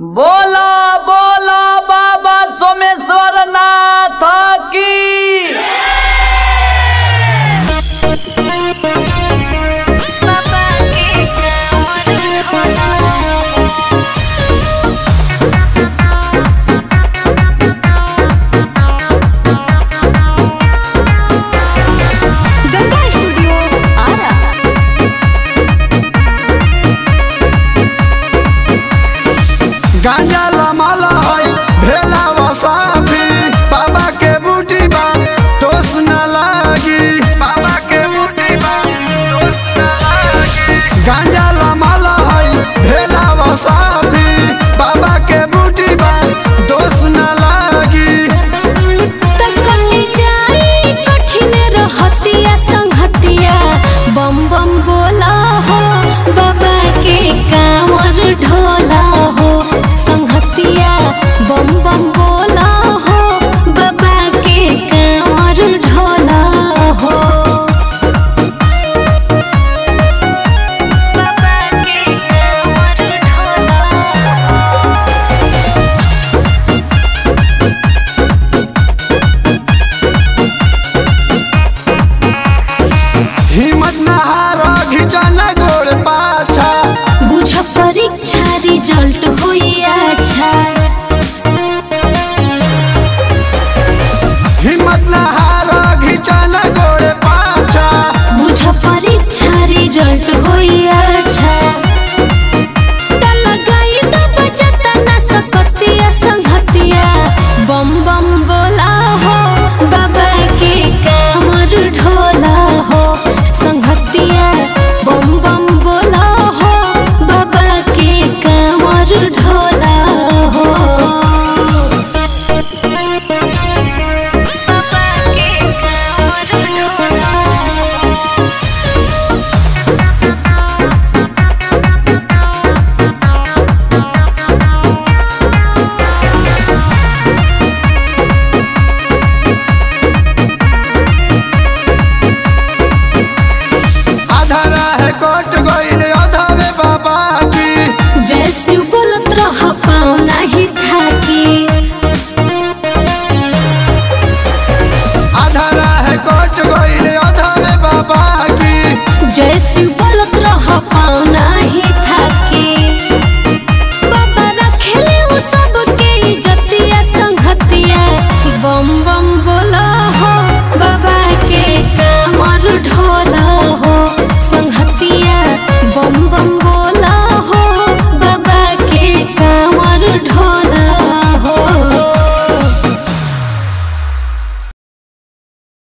बोला gang. जल तो साहित